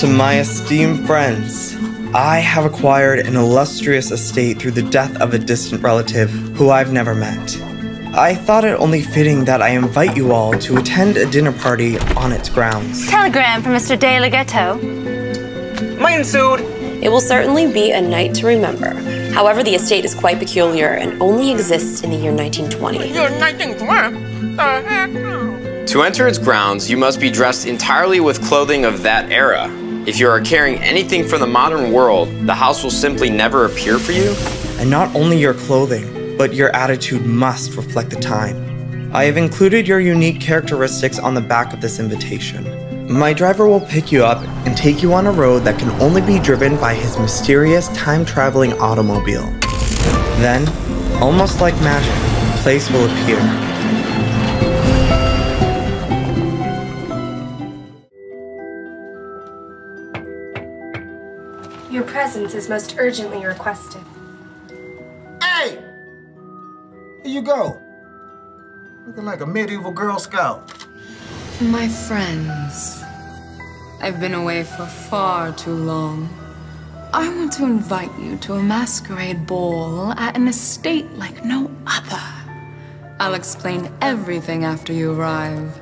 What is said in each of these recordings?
To my esteemed friends, I have acquired an illustrious estate through the death of a distant relative who I've never met. I thought it only fitting that I invite you all to attend a dinner party on its grounds. Telegram from Mr. De La Ghetto. Mine sued. It will certainly be a night to remember. However, the estate is quite peculiar and only exists in the year 1920. You're 1920. To enter its grounds, you must be dressed entirely with clothing of that era. If you are carrying anything from the modern world, the house will simply never appear for you. And not only your clothing, but your attitude must reflect the time. I have included your unique characteristics on the back of this invitation. My driver will pick you up and take you on a road that can only be driven by his mysterious time-traveling automobile. Then, almost like magic, place will appear. Your presence is most urgently requested. Hey! Here you go. Looking like a medieval Girl Scout. My friends, I've been away for far too long. I want to invite you to a masquerade ball at an estate like no other. I'll explain everything after you arrive.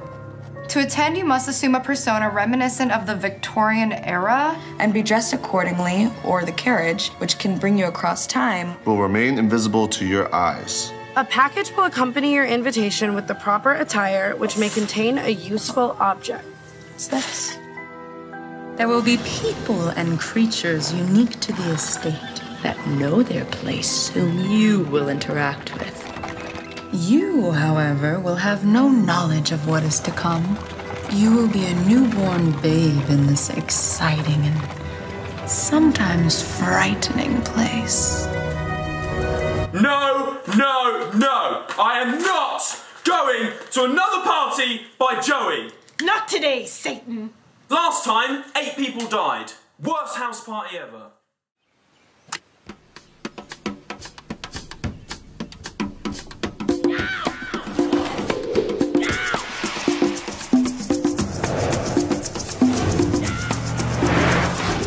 To attend, you must assume a persona reminiscent of the Victorian era and be dressed accordingly, or the carriage, which can bring you across time, will remain invisible to your eyes. A package will accompany your invitation with the proper attire, which may contain a useful object. What's this? There will be people and creatures unique to the estate that know their place, whom you will interact with. You, however, will have no knowledge of what is to come. You will be a newborn babe in this exciting and sometimes frightening place. No, no, no! I am not going to another party by Joey! Not today, Satan! Last time, eight people died. Worst house party ever.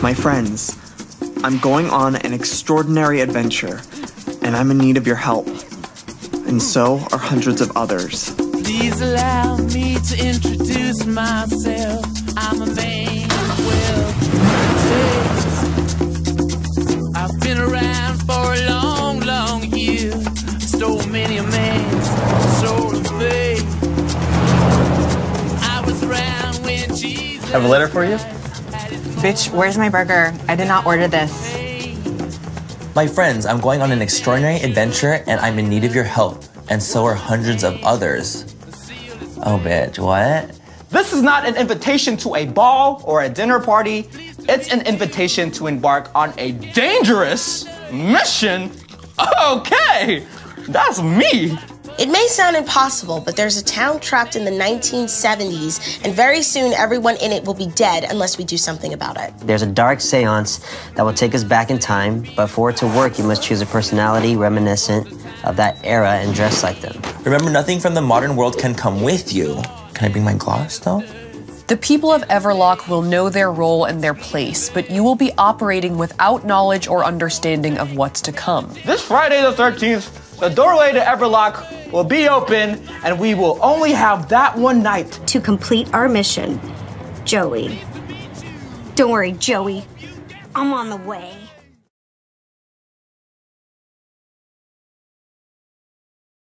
My friends, I'm going on an extraordinary adventure and I'm in need of your help. And so are hundreds of others. Please allow me to introduce myself. I'm a man well I've been around for a long, long year. Stole many a man's soul of faith. I was around when Jesus. I Have a letter for you? Bitch, where's my burger? I did not order this. My friends, I'm going on an extraordinary adventure and I'm in need of your help, and so are hundreds of others. Oh, bitch, what? This is not an invitation to a ball or a dinner party. It's an invitation to embark on a dangerous mission. Okay, that's me. It may sound impossible, but there's a town trapped in the 1970s, and very soon everyone in it will be dead unless we do something about it. There's a dark seance that will take us back in time, but for it to work, you must choose a personality reminiscent of that era and dress like them. Remember, nothing from the modern world can come with you. Can I bring my gloss, though? The people of Everlock will know their role and their place, but you will be operating without knowledge or understanding of what's to come. This Friday the 13th, the doorway to Everlock will be open, and we will only have that one night. To complete our mission, Joey. Don't worry, Joey. I'm on the way.